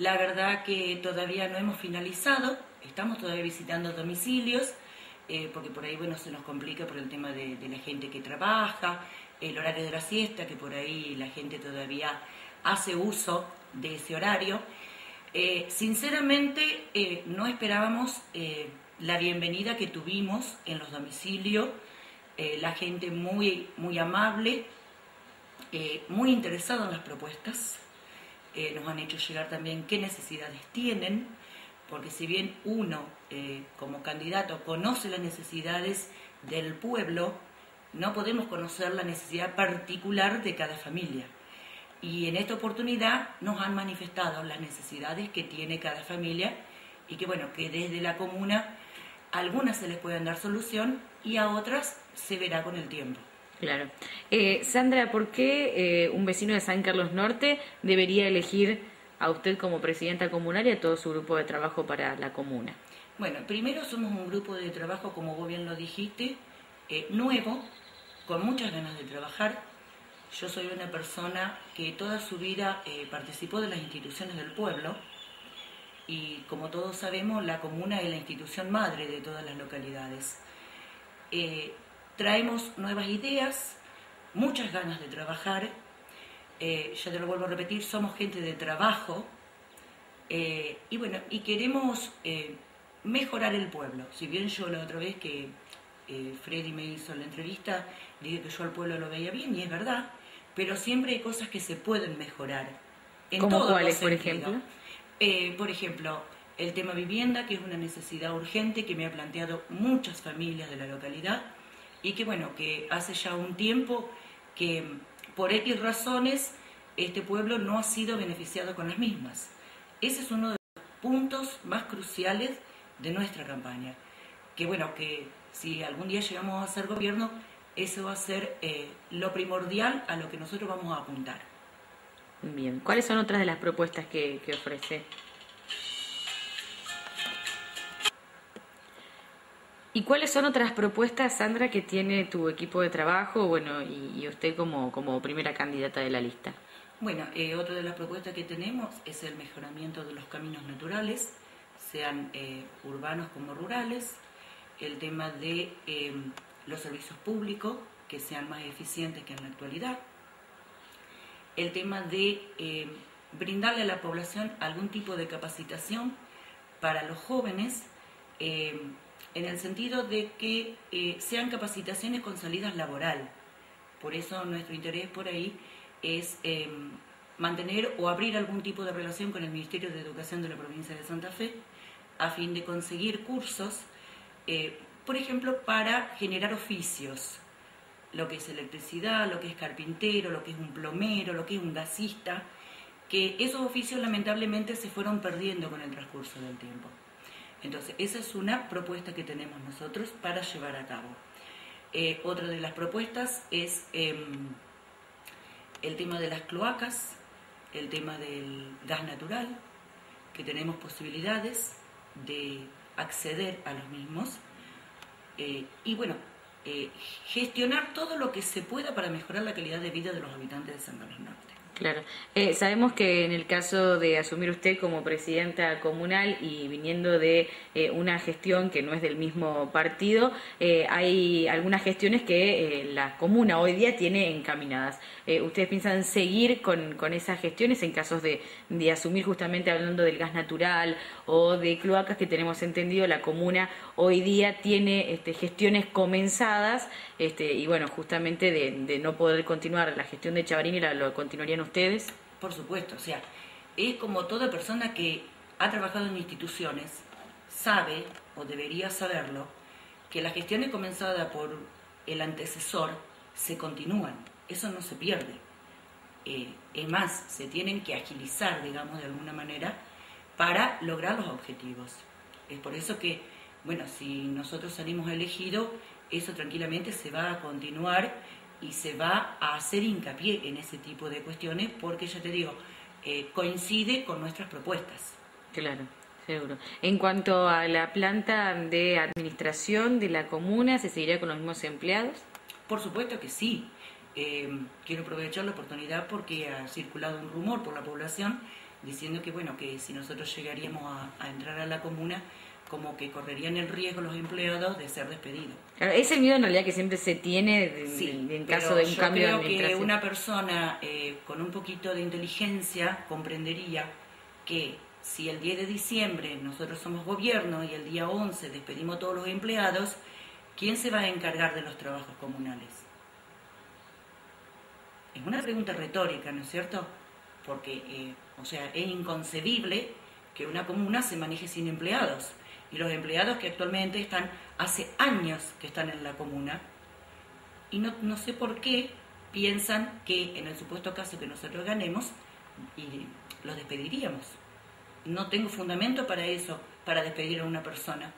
La verdad que todavía no hemos finalizado, estamos todavía visitando domicilios, eh, porque por ahí bueno se nos complica por el tema de, la gente que trabaja, el horario de la siesta, que por ahí la gente todavía hace uso de ese horario. Eh, sinceramente eh, no esperábamos la bienvenida que tuvimos en los domicilios, la gente muy, muy amable, muy interesada en las propuestas. Eh, nos han hecho llegar también qué necesidades tienen, porque si bien uno eh, como candidato conoce las necesidades del pueblo, no podemos conocer la necesidad particular de cada familia. Y en esta oportunidad nos han manifestado las necesidades que tiene cada familia y que bueno, que desde la comuna algunas se les pueden dar solución y a otras se verá con el tiempo. Claro. Eh, Sandra, ¿por qué eh, un vecino de San Carlos Norte debería elegir a usted como presidenta comunal y a todo su grupo de trabajo para la comuna? Bueno, primero somos un grupo de trabajo, como vos bien lo dijiste, eh, nuevo, con muchas ganas de trabajar. Yo soy una persona que toda su vida participó de las instituciones del pueblo y como todos sabemos, la comuna es la institución madre de todas las localidades traemos nuevas ideas, muchas ganas de trabajar. Eh, ya te lo vuelvo a repetir, somos gente de trabajo eh, y bueno, y queremos eh, mejorar el pueblo. Si bien yo la otra vez que Freddy me hizo la entrevista, dije que yo al pueblo lo veía bien y es verdad, pero siempre hay cosas que se pueden mejorar. En ¿Cómo cuáles, por ejemplo? por ejemplo, el tema vivienda, que es una necesidad urgente que me ha planteado muchas familias de la localidad y que bueno, que hace ya un tiempo que por X razones este pueblo no ha sido beneficiado con las mismas. Ese es uno de los puntos más cruciales de nuestra campaña. Que bueno, que si algún día llegamos a ser gobierno, eso va a ser eh, lo primordial a lo que nosotros vamos a apuntar. Bien, ¿cuáles son otras de las propuestas que, que ofrece? ¿Y cuáles son otras propuestas, Sandra, que tiene tu equipo de trabajo bueno, y, usted como, como, primera candidata de la lista? Bueno, eh, otra de las propuestas que tenemos es el mejoramiento de los caminos naturales, sean eh, urbanos como rurales, el tema de eh, los servicios públicos, que sean más eficientes que en la actualidad, el tema de brindarle a la población algún tipo de capacitación para los jóvenes, en el sentido de que eh, sean capacitaciones con salidas laboral. Por eso nuestro interés por ahí es em, mantener o abrir algún tipo de relación con el Ministerio de Educación de la provincia de Santa Fe a fin de conseguir cursos, eh, por ejemplo, para generar oficios, lo que es electricidad, lo que es carpintero, lo que es un plomero, lo que es un gasista, que esos oficios lamentablemente se fueron perdiendo con el transcurso del tiempo. Entonces, esa es una propuesta que tenemos nosotros para llevar a cabo. Eh, otra de las propuestas es em, el tema de las cloacas, el tema del gas natural, que tenemos posibilidades de acceder a los mismos. Eh, y bueno, eh, gestionar todo lo que se pueda para mejorar la calidad de vida de los habitantes de San Carlos Norte. Claro. Eh, sabemos que en el caso de asumir usted como presidenta comunal y viniendo de eh, una gestión que no es del mismo partido, eh, hay algunas gestiones que la comuna hoy día tiene encaminadas. ¿Ustedes piensan seguir con, con, esas gestiones en casos de, de, asumir justamente hablando del gas natural o de cloacas que tenemos entendido, la comuna hoy día tiene este, gestiones comenzadas este, y bueno, justamente de, no poder continuar la gestión de Chavarini la, lo continuarían ustedes? Por supuesto, o sea, es como toda persona que ha trabajado en instituciones, sabe o debería saberlo, que las gestiones comenzadas por el antecesor se continúan, eso no se pierde. Eh, es más, se tienen que agilizar, digamos, de alguna manera, para lograr los objetivos. Es por eso que, bueno, si nosotros salimos elegidos, eso tranquilamente se va a continuar y se va a hacer hincapié en ese tipo de cuestiones porque ya te digo, eh, coincide con nuestras propuestas. Claro, seguro. En cuanto a la planta de administración de la comuna, ¿se seguirá con los mismos empleados? Por supuesto que sí. Eh, quiero aprovechar la oportunidad porque ha circulado un rumor por la población diciendo que bueno, que si nosotros llegaríamos a, entrar a la comuna, como que correrían el riesgo los empleados de ser despedidos. ese miedo en realidad que siempre se tiene en caso de un yo cambio creo que una persona eh, con un poquito de inteligencia comprendería que si el 10 de diciembre nosotros somos gobierno y el día 11 despedimos a todos los empleados, ¿quién se va a encargar de los trabajos comunales? Es una pregunta retórica, ¿no es cierto? Porque, eh, o sea, es inconcebible que una comuna se maneje sin empleados. Y los empleados que actualmente están, hace años que están en la comuna, y no, no sé por qué piensan que en el supuesto caso que nosotros ganemos, y los despediríamos. No tengo fundamento para eso, para despedir a una persona.